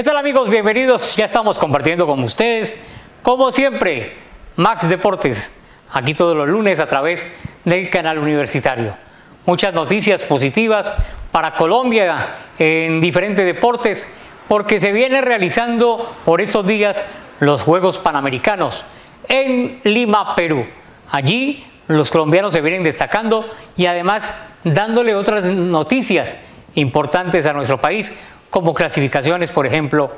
¿Qué tal amigos? Bienvenidos. Ya estamos compartiendo con ustedes, como siempre, Max Deportes, aquí todos los lunes a través del canal universitario. Muchas noticias positivas para Colombia en diferentes deportes, porque se viene realizando por esos días los Juegos Panamericanos en Lima, Perú. Allí los colombianos se vienen destacando y además dándole otras noticias importantes a nuestro país, como clasificaciones, por ejemplo,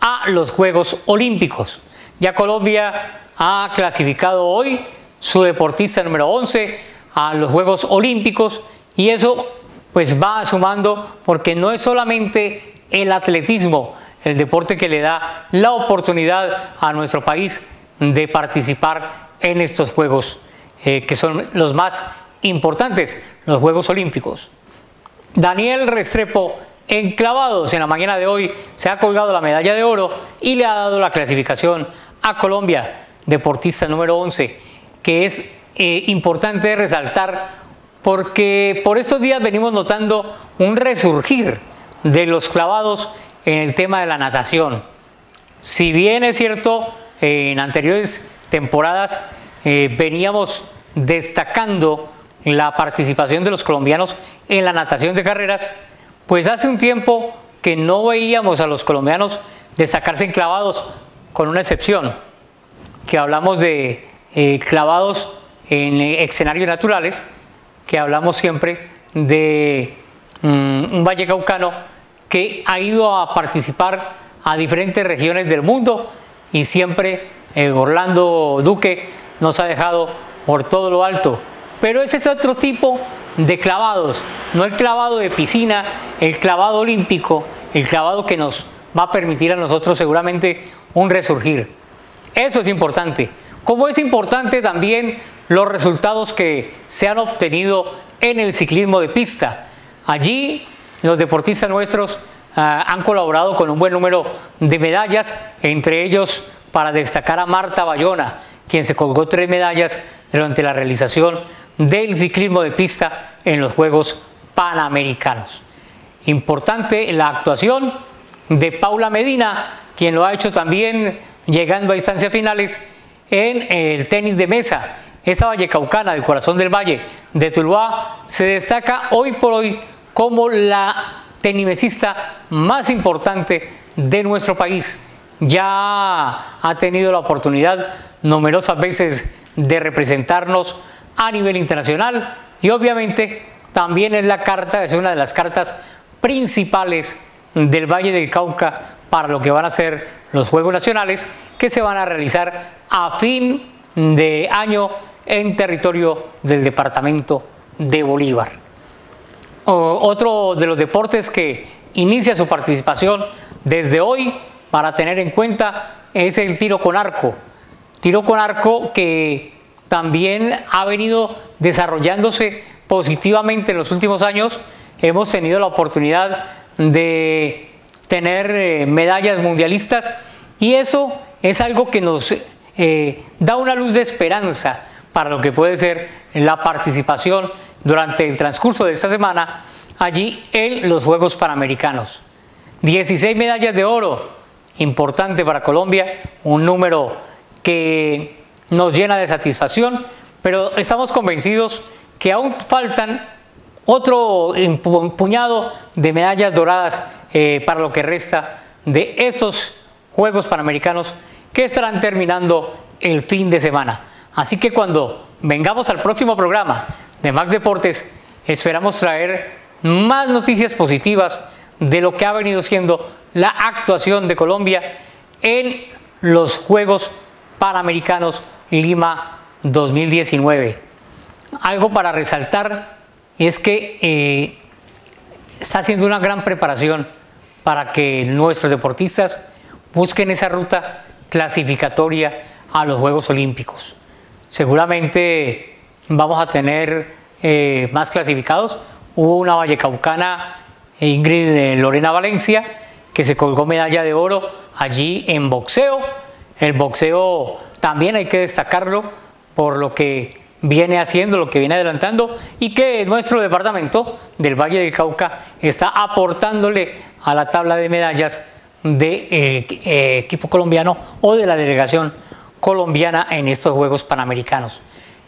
a los Juegos Olímpicos. Ya Colombia ha clasificado hoy su deportista número 11 a los Juegos Olímpicos y eso pues va sumando porque no es solamente el atletismo el deporte que le da la oportunidad a nuestro país de participar en estos Juegos eh, que son los más importantes, los Juegos Olímpicos. Daniel Restrepo en clavados en la mañana de hoy se ha colgado la medalla de oro y le ha dado la clasificación a Colombia, deportista número 11, que es eh, importante resaltar porque por estos días venimos notando un resurgir de los clavados en el tema de la natación. Si bien es cierto, en anteriores temporadas eh, veníamos destacando la participación de los colombianos en la natación de carreras, pues hace un tiempo que no veíamos a los colombianos destacarse en clavados, con una excepción, que hablamos de eh, clavados en eh, escenarios naturales, que hablamos siempre de mm, un valle caucano que ha ido a participar a diferentes regiones del mundo y siempre eh, Orlando Duque nos ha dejado por todo lo alto. Pero ese es otro tipo de clavados, no el clavado de piscina, el clavado olímpico, el clavado que nos va a permitir a nosotros seguramente un resurgir. Eso es importante. Como es importante también los resultados que se han obtenido en el ciclismo de pista. Allí los deportistas nuestros ah, han colaborado con un buen número de medallas, entre ellos para destacar a Marta Bayona, quien se colgó tres medallas durante la realización del ciclismo de pista en los Juegos Panamericanos. Importante la actuación de Paula Medina, quien lo ha hecho también llegando a instancias finales en el tenis de mesa. Esta vallecaucana del corazón del valle de Tuluá se destaca hoy por hoy como la tenimesista más importante de nuestro país. Ya ha tenido la oportunidad numerosas veces de representarnos a nivel internacional y obviamente también es la carta, es una de las cartas principales del Valle del Cauca para lo que van a ser los Juegos Nacionales que se van a realizar a fin de año en territorio del departamento de Bolívar. otro de los deportes que inicia su participación desde hoy para tener en cuenta es el tiro con arco. Tiro con arco que también ha venido desarrollándose positivamente en los últimos años. Hemos tenido la oportunidad de tener eh, medallas mundialistas y eso es algo que nos eh, da una luz de esperanza para lo que puede ser la participación durante el transcurso de esta semana allí en los Juegos Panamericanos. 16 medallas de oro, importante para Colombia, un número que nos llena de satisfacción, pero estamos convencidos que aún faltan otro puñado de medallas doradas eh, para lo que resta de estos Juegos Panamericanos que estarán terminando el fin de semana. Así que cuando vengamos al próximo programa de Max Deportes, esperamos traer más noticias positivas de lo que ha venido siendo la actuación de Colombia en los Juegos Panamericanos Lima 2019. Algo para resaltar es que eh, está haciendo una gran preparación para que nuestros deportistas busquen esa ruta clasificatoria a los Juegos Olímpicos. Seguramente vamos a tener eh, más clasificados. Hubo una vallecaucana, Ingrid Lorena Valencia, que se colgó medalla de oro allí en boxeo. El boxeo también hay que destacarlo por lo que viene haciendo, lo que viene adelantando y que nuestro departamento del Valle del Cauca está aportándole a la tabla de medallas del de, eh, equipo colombiano o de la delegación colombiana en estos Juegos Panamericanos.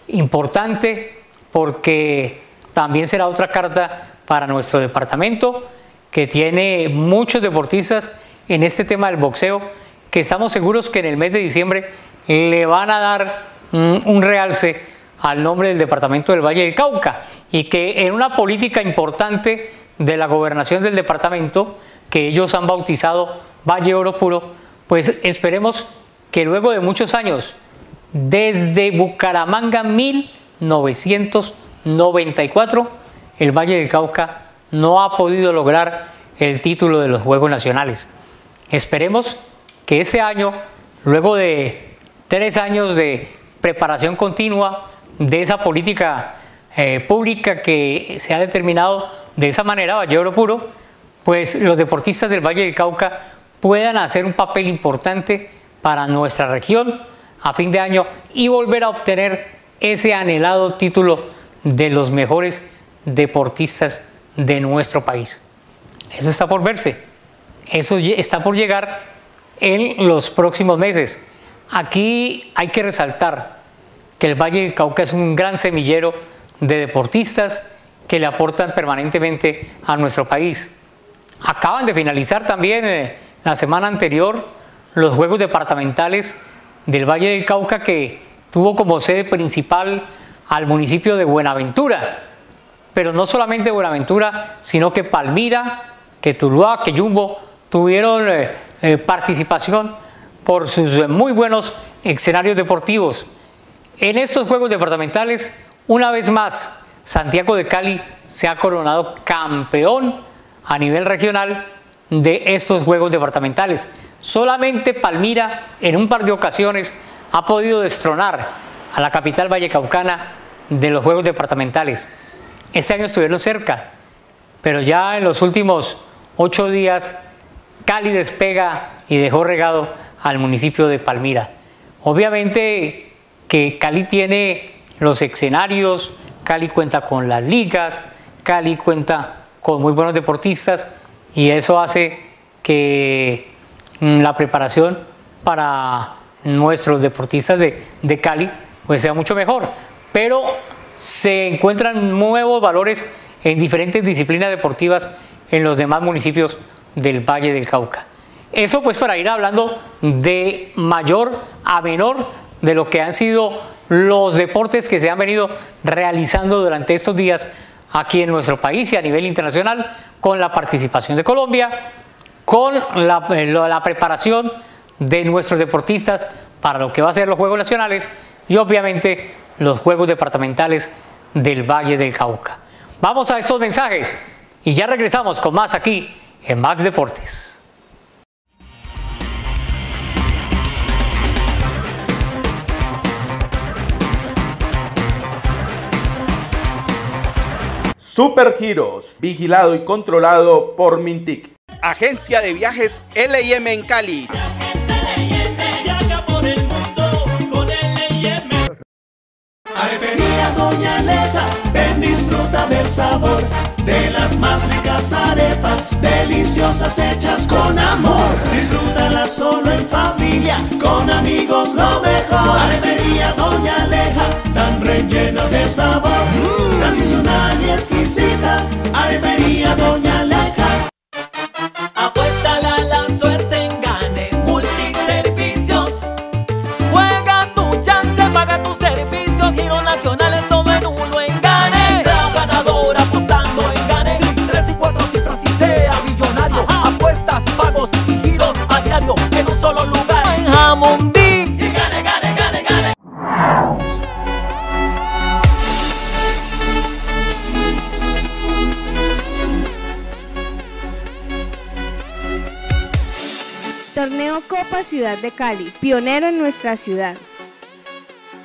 Importante porque también será otra carta para nuestro departamento que tiene muchos deportistas en este tema del boxeo que estamos seguros que en el mes de diciembre le van a dar un realce al nombre del departamento del Valle del Cauca y que en una política importante de la gobernación del departamento que ellos han bautizado Valle Oro Puro, pues esperemos que luego de muchos años, desde Bucaramanga 1994, el Valle del Cauca no ha podido lograr el título de los Juegos Nacionales. Esperemos que este año, luego de tres años de preparación continua de esa política eh, pública que se ha determinado de esa manera, Valle Oro Puro, pues los deportistas del Valle del Cauca puedan hacer un papel importante para nuestra región a fin de año y volver a obtener ese anhelado título de los mejores deportistas de nuestro país. Eso está por verse, eso está por llegar en los próximos meses. Aquí hay que resaltar que el Valle del Cauca es un gran semillero de deportistas que le aportan permanentemente a nuestro país. Acaban de finalizar también eh, la semana anterior los Juegos Departamentales del Valle del Cauca que tuvo como sede principal al municipio de Buenaventura. Pero no solamente Buenaventura, sino que Palmira, que Tuluá, que Yumbo tuvieron eh, eh, participación por sus muy buenos escenarios deportivos. En estos Juegos Departamentales, una vez más, Santiago de Cali se ha coronado campeón a nivel regional de estos Juegos Departamentales. Solamente Palmira en un par de ocasiones ha podido destronar a la capital vallecaucana de los Juegos Departamentales. Este año estuvieron cerca, pero ya en los últimos ocho días Cali despega y dejó regado al municipio de Palmira. Obviamente que Cali tiene los escenarios, Cali cuenta con las ligas, Cali cuenta con muy buenos deportistas y eso hace que mm, la preparación para nuestros deportistas de, de Cali pues sea mucho mejor. Pero se encuentran nuevos valores en diferentes disciplinas deportivas en los demás municipios del Valle del Cauca. Eso pues para ir hablando de mayor a menor de lo que han sido los deportes que se han venido realizando durante estos días aquí en nuestro país y a nivel internacional con la participación de Colombia, con la, eh, preparación de nuestros deportistas para lo que va a ser los Juegos Nacionales y obviamente los Juegos Departamentales del Valle del Cauca. Vamos a estos mensajes y ya regresamos con más aquí en Max Deportes. Supergiros, vigilado y controlado por Mintic. Agencia de viajes LM en Cali. Arepería Doña Aleja, ven disfruta del sabor de las más ricas arepas, deliciosas hechas con amor. Disfrútala solo en familia, con amigos lo mejor. Arepería Doña Aleja, rellenas de sabor, tradicional y exquisita. Arepería Doña Aleja. Cali, pionero en nuestra ciudad.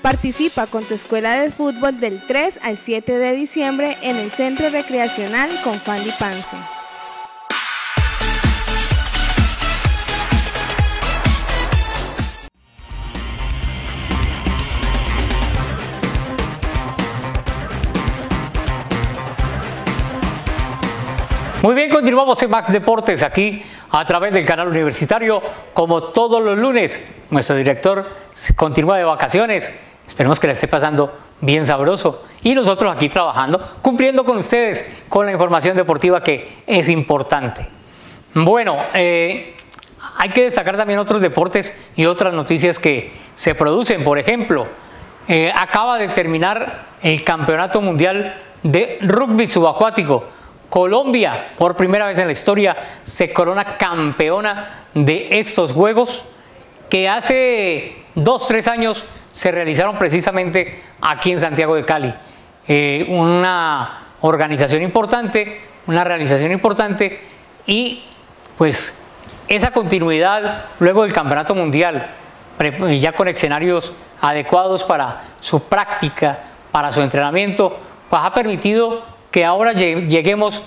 Participa con tu escuela de fútbol del 3 al 7 de diciembre en el Centro Recreacional con Fandy Pance. Muy bien, continuamos en Max Deportes aquí a través del canal universitario, como todos los lunes. Nuestro director continúa de vacaciones. Esperemos que le esté pasando bien sabroso. Y nosotros aquí trabajando, cumpliendo con ustedes con la información deportiva que es importante. Bueno, eh, hay que destacar también otros deportes y otras noticias que se producen. Por ejemplo, eh, acaba de terminar el Campeonato Mundial de Rugby Subacuático. Colombia, por primera vez en la historia, se corona campeona de estos Juegos que hace dos, tres años se realizaron precisamente aquí en Santiago de Cali. Eh, una organización importante, una realización importante y pues esa continuidad luego del Campeonato Mundial, ya con escenarios adecuados para su práctica, para su entrenamiento, pues ha permitido que ahora lleguemos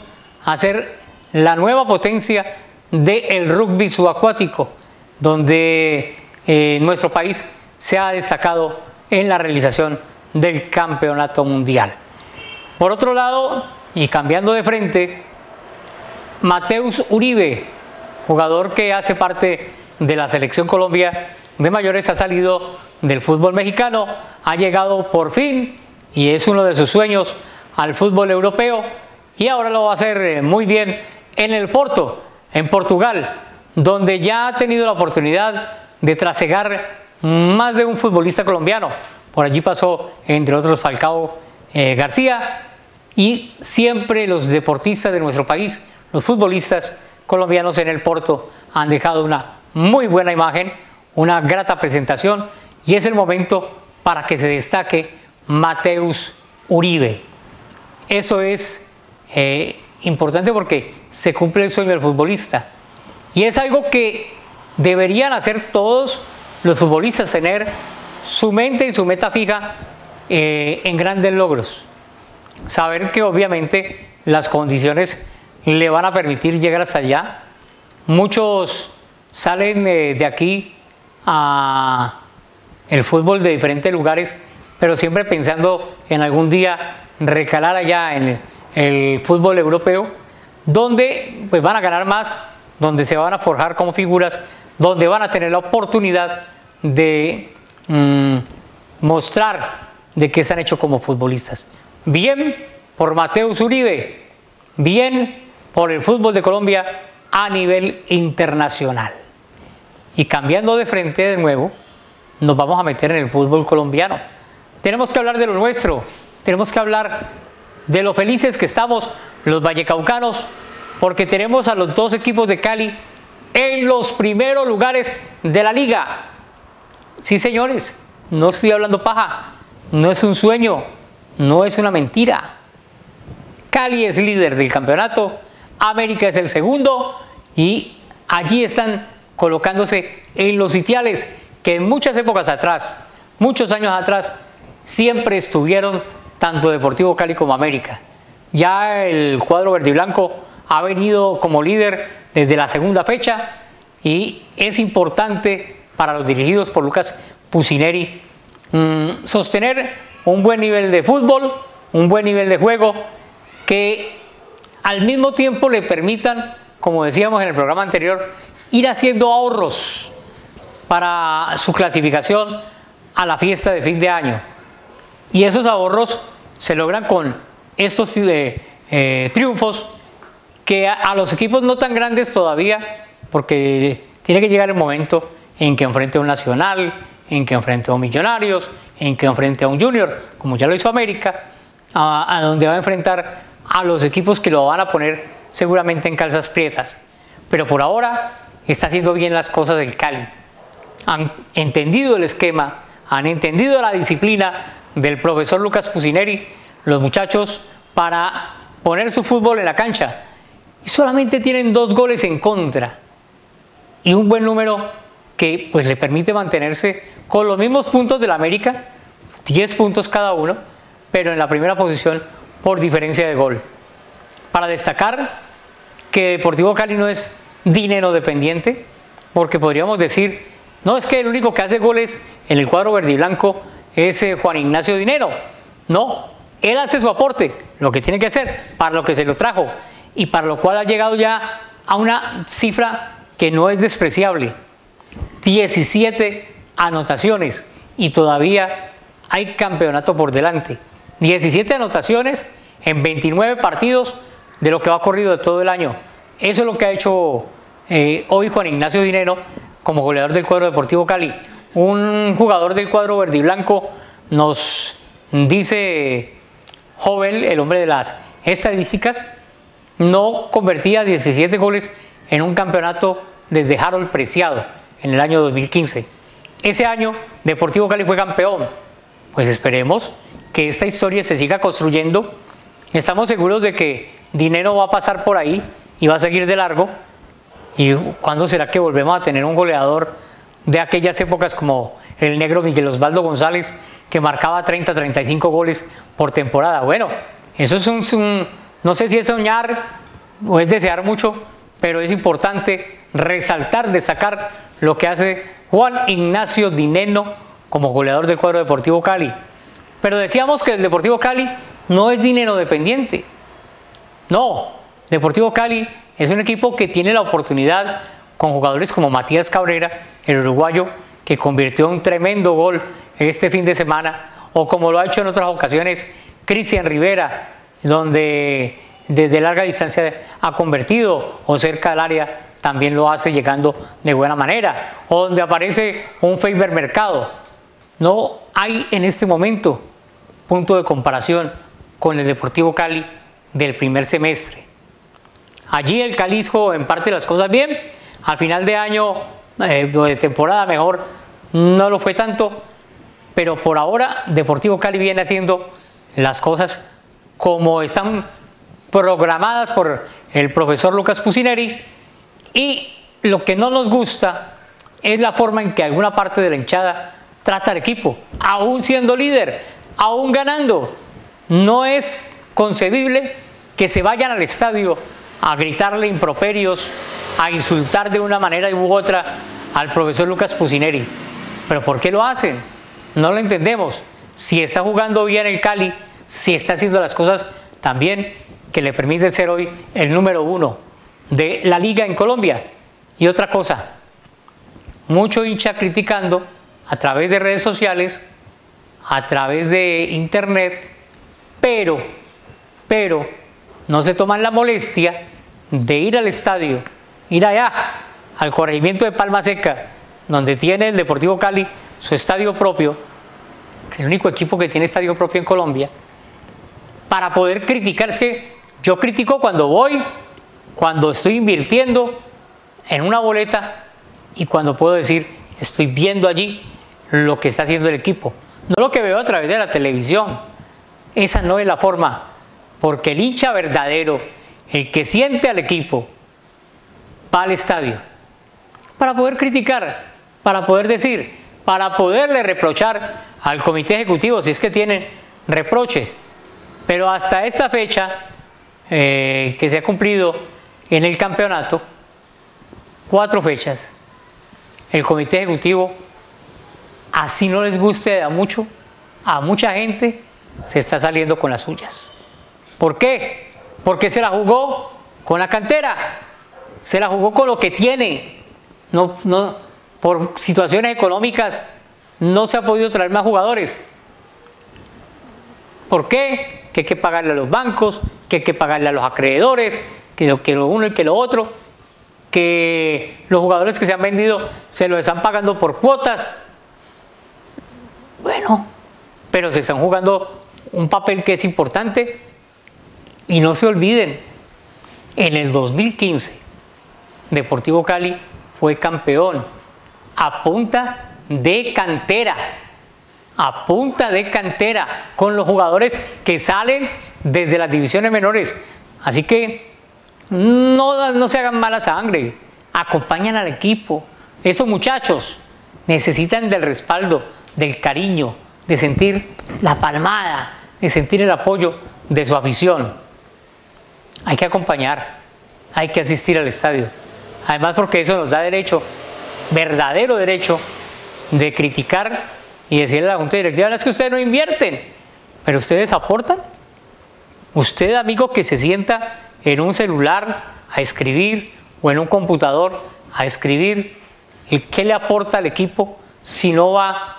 a ser la nueva potencia del rugby subacuático, donde eh, nuestro país se ha destacado en la realización del campeonato mundial. Por otro lado, y cambiando de frente, Mateus Uribe, jugador que hace parte de la selección Colombia de mayores, ha salido del fútbol mexicano, ha llegado por fin y es uno de sus sueños al fútbol europeo y ahora lo va a hacer eh, muy bien en el Porto, en Portugal, donde ya ha tenido la oportunidad de trasegar más de un futbolista colombiano. Por allí pasó, entre otros, Falcao eh, García y siempre los deportistas de nuestro país, los futbolistas, colombianos en el Porto han dejado una muy buena imagen, una grata presentación y es el momento para que se destaque Mateus Uribe. Eso es eh, importante porque se cumple el sueño del futbolista y es algo que deberían hacer todos los futbolistas, tener su mente y su meta fija eh, en grandes logros. Saber que obviamente las condiciones le van a permitir llegar hasta allá. Muchos salen de aquí a el fútbol de diferentes lugares, pero siempre pensando en algún día recalar allá en el, fútbol europeo, donde pues van a ganar más, donde se van a forjar como figuras, donde van a tener la oportunidad de mm, mostrar de qué se han hecho como futbolistas. Bien por Mateus Uribe, bien por el fútbol de Colombia a nivel internacional. Y cambiando de frente de nuevo, nos vamos a meter en el fútbol colombiano. Tenemos que hablar de lo nuestro, tenemos que hablar de lo felices que estamos los vallecaucanos, porque tenemos a los dos equipos de Cali en los primeros lugares de la liga. Sí, señores, no estoy hablando paja, no es un sueño, no es una mentira. Cali es líder del campeonato América es el segundo y allí están colocándose en los sitiales que en muchas épocas atrás, muchos años atrás, siempre estuvieron tanto Deportivo Cali como América. Ya el cuadro verde y blanco ha venido como líder desde la segunda fecha y es importante para los dirigidos por Lucas Pusineri mm, sostener un buen nivel de fútbol, un buen nivel de juego que al mismo tiempo le permitan, como decíamos en el programa anterior, ir haciendo ahorros para su clasificación a la fiesta de fin de año. Y esos ahorros se logran con estos eh, eh, triunfos que a, los equipos no tan grandes todavía, porque tiene que llegar el momento en que enfrente a un Nacional, en que enfrente a un Millonarios, en que enfrente a un Junior, como ya lo hizo América, a donde va a enfrentar a los equipos que lo van a poner seguramente en calzas prietas. Pero por ahora está haciendo bien las cosas el Cali. Han entendido el esquema, han entendido la disciplina del profesor Lucas Pusineri, los muchachos, para poner su fútbol en la cancha. Y solamente tienen dos goles en contra. Y un buen número que pues le permite mantenerse con los mismos puntos del América, 10 puntos cada uno, pero en la primera posición por diferencia de gol. Para destacar que Deportivo Cali no es dinero dependiente, porque podríamos decir, no es que el único que hace goles en el cuadro verde y blanco es Juan Ignacio Dinero. No, él hace su aporte, lo que tiene que hacer, para lo que se lo trajo. y para lo cual ha llegado ya a una cifra que no es despreciable. 17 anotaciones y todavía hay campeonato por delante. 17 anotaciones en 29 partidos de lo que va corrido de todo el año. Eso es lo que ha hecho eh, hoy Juan Ignacio Dinero como goleador del cuadro Deportivo Cali. Un jugador del cuadro verde y blanco nos dice Jovel, el hombre de las estadísticas, no convertía 17 goles en un campeonato desde Harold Preciado en el año 2015. Ese año Deportivo Cali fue campeón. Pues esperemos que esta historia se siga construyendo. Estamos seguros de que dinero va a pasar por ahí y va a seguir de largo. ¿Y cuándo será que volvemos a tener un goleador de aquellas épocas como el negro Miguel Osvaldo González que marcaba 30, 35 goles por temporada? Bueno, eso es un, no sé si es soñar o es desear mucho, pero es importante resaltar, destacar lo que hace Juan Ignacio Dineno como goleador del cuadro Deportivo Cali. Pero decíamos que el Deportivo Cali no es dinero dependiente. No, Deportivo Cali es un equipo que tiene la oportunidad con jugadores como Matías Cabrera, el uruguayo, que convirtió un tremendo gol este fin de semana, o como lo ha hecho en otras ocasiones Cristian Rivera, donde desde larga distancia ha convertido, o cerca del área también lo hace llegando de buena manera, o donde aparece un Faber Mercado. No hay en este momento punto de comparación con el Deportivo Cali del primer semestre. Allí el Calisco en parte las cosas bien, al final de año, eh, de temporada mejor, no lo fue tanto, pero por ahora Deportivo Cali viene haciendo las cosas como están programadas por el profesor Lucas Pusineri y lo que no nos gusta es la forma en que alguna parte de la hinchada trata al equipo, aún siendo líder, aún ganando. No es concebible que se vayan al estadio a gritarle improperios, a insultar de una manera u otra al profesor Lucas Pusineri. ¿Pero por qué lo hacen? No lo entendemos. Si está jugando bien el Cali, si está haciendo las cosas también que le permite ser hoy el número uno de la liga en Colombia. Y otra cosa, mucho hincha criticando a través de redes sociales, a través de internet, pero, pero no se toman la molestia de ir al estadio, ir allá, al corregimiento de Palma Seca, donde tiene el Deportivo Cali su estadio propio, el único equipo que tiene estadio propio en Colombia, para poder criticar. Es que yo critico cuando voy cuando estoy invirtiendo en una boleta y cuando puedo decir, estoy viendo allí lo que está haciendo el equipo, no lo que veo a través de la televisión. Esa no es la forma, porque el hincha verdadero, el que siente al equipo, al estadio para poder criticar, para poder decir, para poderle reprochar al comité ejecutivo si es que tienen reproches. Pero hasta esta fecha eh, que se ha cumplido en el campeonato, cuatro fechas. El comité ejecutivo, así no les guste a mucho, a mucha gente, se está saliendo con las suyas. ¿Por qué? Porque se la jugó con la cantera, se la jugó con lo que tiene. No, no, por situaciones económicas no se ha podido traer más jugadores. ¿Por qué? Que hay que pagarle a los bancos, que hay que pagarle a los acreedores, que lo, que lo uno y que lo otro, que los jugadores que se han vendido se lo están pagando por cuotas. Bueno, pero se están jugando un papel que es importante y no se olviden, en el 2015 Deportivo Cali fue campeón a punta de cantera, a punta de cantera, con los jugadores que salen desde las divisiones menores. Así que no, no se hagan mala sangre, acompañan al equipo. Esos muchachos necesitan del respaldo, del cariño, de sentir la palmada, de sentir el apoyo de su afición. Hay que acompañar, hay que asistir al estadio. Además porque eso nos da derecho, verdadero derecho, de criticar y decirle a la Junta Directiva, es que ustedes no invierten, pero ustedes aportan. Usted, amigo, que se sienta en un celular a escribir o en un computador a escribir qué le aporta al equipo si no va,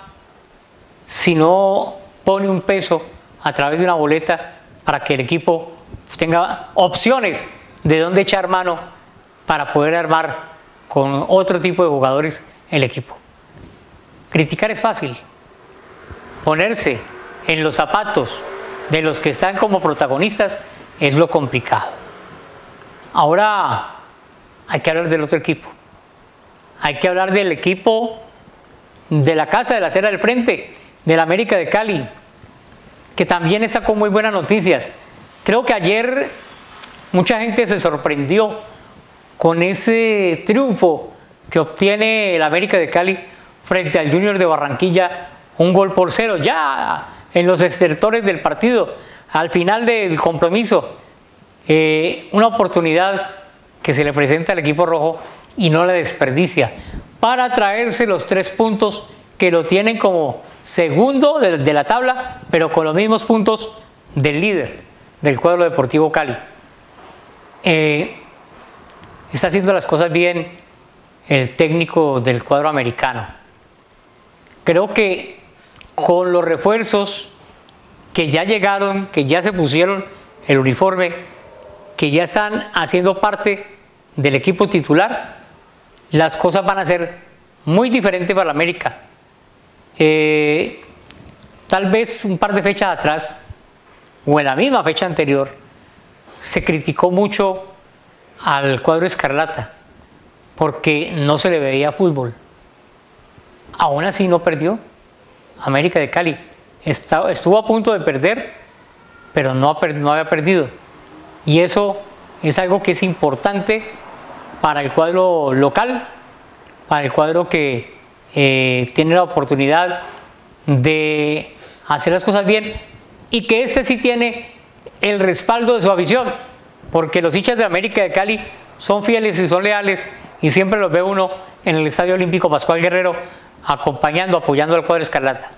si no pone un peso a través de una boleta para que el equipo tenga opciones de dónde echar mano para poder armar con otro tipo de jugadores el equipo. Criticar es fácil. Ponerse en los zapatos de los que están como protagonistas es lo complicado. Ahora hay que hablar del otro equipo. Hay que hablar del equipo de la Casa de la Cera del Frente, de la América de Cali, que también está con muy buenas noticias. Creo que ayer mucha gente se sorprendió con ese triunfo que obtiene el América de Cali frente al Junior de Barranquilla, un gol por cero, ya en los estertores del partido, al final del compromiso, eh, una oportunidad que se le presenta al equipo rojo y no la desperdicia para traerse los tres puntos que lo tienen como segundo de, la tabla, pero con los mismos puntos del líder del cuadro deportivo Cali. Eh, está haciendo las cosas bien el técnico del cuadro americano. Creo que con los refuerzos que ya llegaron, que ya se pusieron el uniforme, que ya están haciendo parte del equipo titular, las cosas van a ser muy diferentes para la América. Eh, tal vez un par de fechas atrás, o en la misma fecha anterior, se criticó mucho al cuadro escarlata porque no se le veía fútbol. Aún así no perdió. América de Cali estuvo a punto de perder, pero no, había perdido. Y eso es algo que es importante para el cuadro local, para el cuadro que eh, tiene la oportunidad de hacer las cosas bien y que este sí tiene el respaldo de su afición, porque los hinchas de América de Cali son fieles y son leales y siempre los ve uno en el Estadio Olímpico Pascual Guerrero acompañando, apoyando al cuadro Escarlata.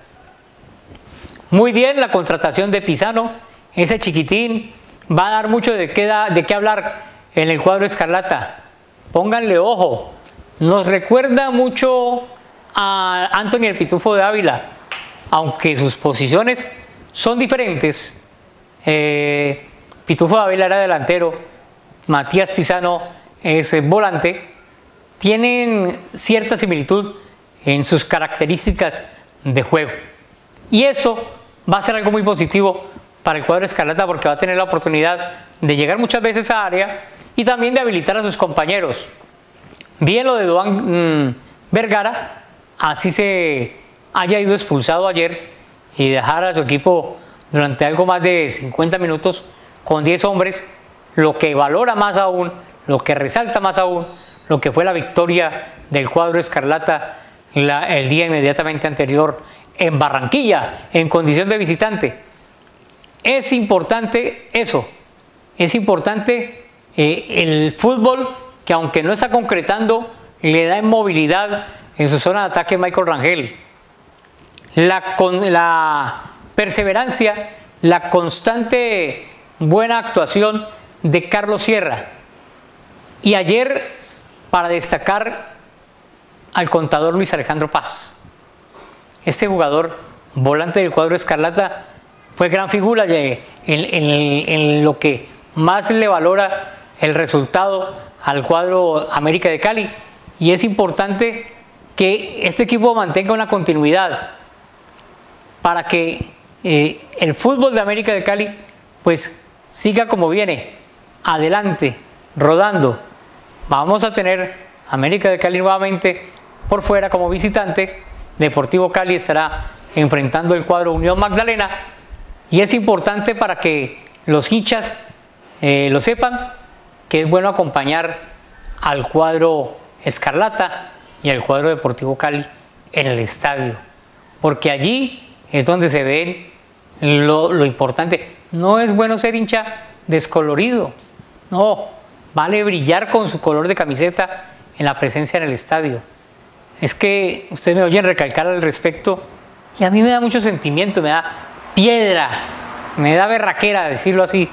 Muy bien la contratación de Pisano, ese chiquitín va a dar mucho de qué, hablar en el cuadro Escarlata. Pónganle ojo, nos recuerda mucho a Anthony el Pitufo de Ávila, aunque sus posiciones son diferentes. Eh, Pitufo Ávila era delantero, Matías Pisano es volante, tienen cierta similitud en sus características de juego. Y eso va a ser algo muy positivo para el cuadro Escarlata porque va a tener la oportunidad de llegar muchas veces a área y también de habilitar a sus compañeros. Bien lo de Duan mm, Vergara, así se haya ido expulsado ayer y dejar a su equipo durante algo más de 50 minutos con 10 hombres, lo que valora más aún, lo que resalta más aún, lo que fue la victoria del cuadro Escarlata el día inmediatamente anterior en Barranquilla, en condición de visitante. Es importante eso, es importante eh, el fútbol que aunque no está concretando, le da movilidad en su zona de ataque Michael Rangel. La perseverancia, la constante buena actuación de Carlos Sierra. Y ayer, para destacar al contador Luis Alejandro Paz. Este jugador, volante del cuadro Escarlata, fue gran figura en, lo que más le valora el resultado al cuadro América de Cali. Y es importante que este equipo mantenga una continuidad para que eh, el fútbol de América de Cali pues siga como viene, adelante, rodando. Vamos a tener América de Cali nuevamente por fuera como visitante. Deportivo Cali estará enfrentando el cuadro Unión Magdalena y es importante para que los hinchas eh, lo sepan que es bueno acompañar al cuadro Escarlata y al cuadro Deportivo Cali en el estadio, porque allí es donde se ve lo, lo importante. No es bueno ser hincha descolorido, no, vale brillar con su color de camiseta en la presencia en el estadio. Es que ustedes me oyen recalcar al respecto y a mí me da mucho sentimiento, me da piedra, me da berraquera decirlo así.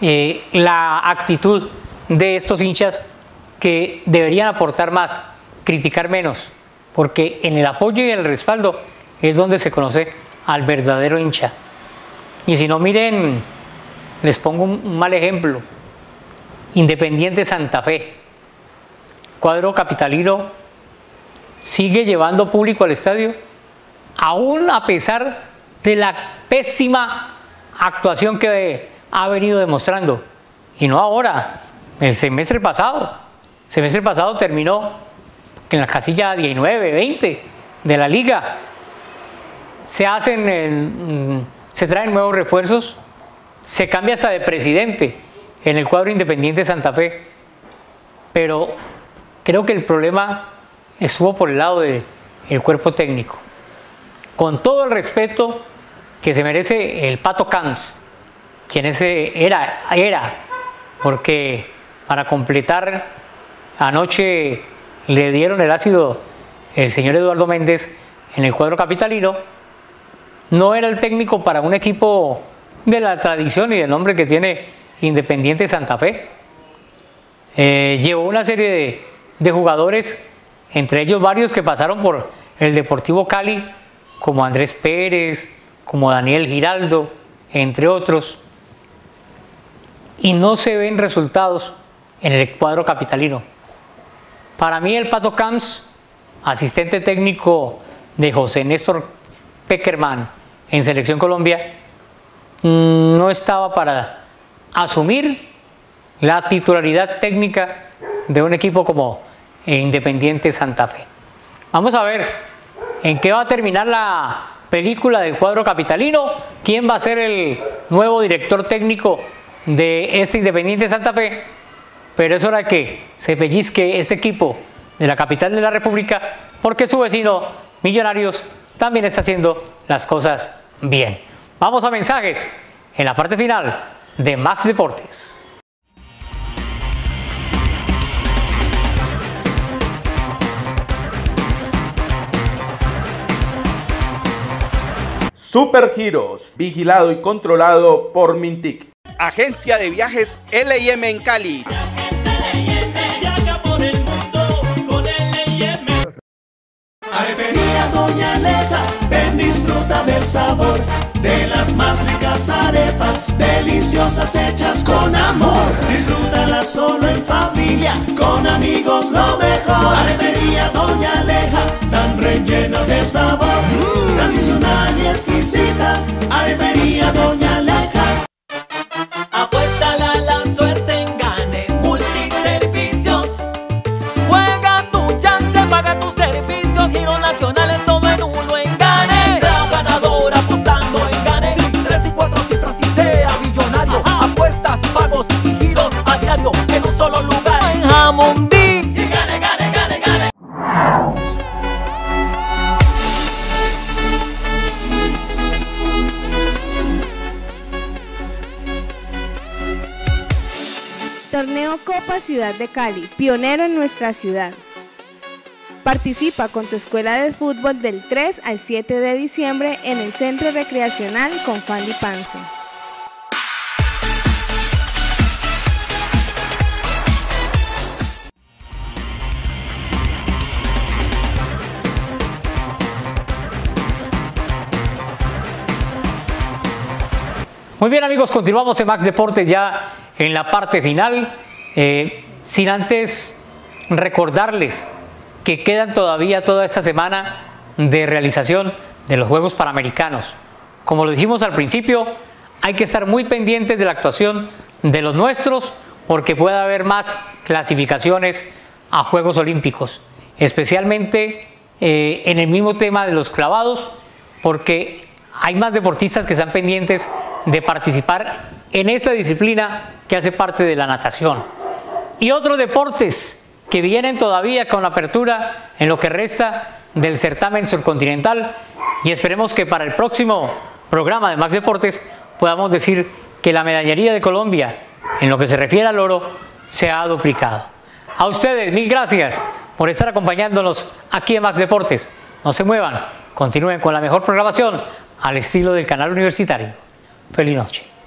eh, la actitud de estos hinchas que deberían aportar más, criticar menos, porque en el apoyo y el respaldo es donde se conoce al verdadero hincha. Y si no, miren, les pongo un mal ejemplo. Independiente Santa Fe, cuadro capitalino, sigue llevando público al estadio, aún a pesar de la pésima actuación que ha venido demostrando. Y no ahora, el semestre pasado. Semestre pasado terminó en la casilla 19, 20 de la liga. Se hacen, se traen nuevos refuerzos, se cambia hasta de presidente en el cuadro independiente Santa Fe. Pero creo que el problema estuvo por el lado del cuerpo técnico. Con todo el respeto que se merece el Pato Camps, quien ese era, era, porque para completar anoche le dieron el ácido el señor Eduardo Méndez en el cuadro capitalino, no era el técnico para un equipo de la tradición y del nombre que tiene Independiente Santa Fe. Eh, llevó una serie de, de jugadores, entre ellos varios que pasaron por el Deportivo Cali, como Andrés Pérez, como Daniel Giraldo, entre otros, y no se ven resultados en el cuadro capitalino. Para mí el Pato Camps, asistente técnico de José Néstor Peckerman en Selección Colombia, mm, no estaba para asumir la titularidad técnica de un equipo como Independiente Santa Fe. Vamos a ver en qué va a terminar la película del cuadro capitalino, quién va a ser el nuevo director técnico de este Independiente Santa Fe, pero es hora que se pellizque este equipo de la capital de la República porque su vecino Millonarios también está haciendo las cosas bien. Vamos a mensajes en la parte final de Max Deportes. Super Giros, vigilado y controlado por Mintic. Agencia de viajes LIM en Cali. Viaja por el mundo con L&M. Arepería Doña Aleja, ven disfruta del sabor de las más ricas arepas, deliciosas hechas con amor. Disfrútalas solo en familia, con amigos lo mejor. Arepería Doña Aleja, tan rellenas de sabor, tradicional y exquisita. Arepería Doña Aleja. De Cali, pionero en nuestra ciudad. Participa con tu escuela de fútbol del 3 al 7 de diciembre en el Centro Recreacional con Fandy Pance. Muy bien amigos, continuamos en Max Deportes ya en la parte final, eh, sin antes recordarles que quedan todavía toda esta semana de realización de los Juegos Panamericanos. Como lo dijimos al principio, hay que estar muy pendientes de la actuación de los nuestros porque puede haber más clasificaciones a Juegos Olímpicos, especialmente eh, en el mismo tema de los clavados, porque hay más deportistas que están pendientes de participar en esta disciplina que hace parte de la natación. Y otros deportes que vienen todavía con la apertura en lo que resta del certamen surcontinental y esperemos que para el próximo programa de Max Deportes podamos decir que la medallería de Colombia en lo que se refiere al oro se ha duplicado. A ustedes, mil gracias por estar acompañándonos aquí en Max Deportes. No se muevan, continúen con la mejor programación al estilo del canal universitario. Feliz noche.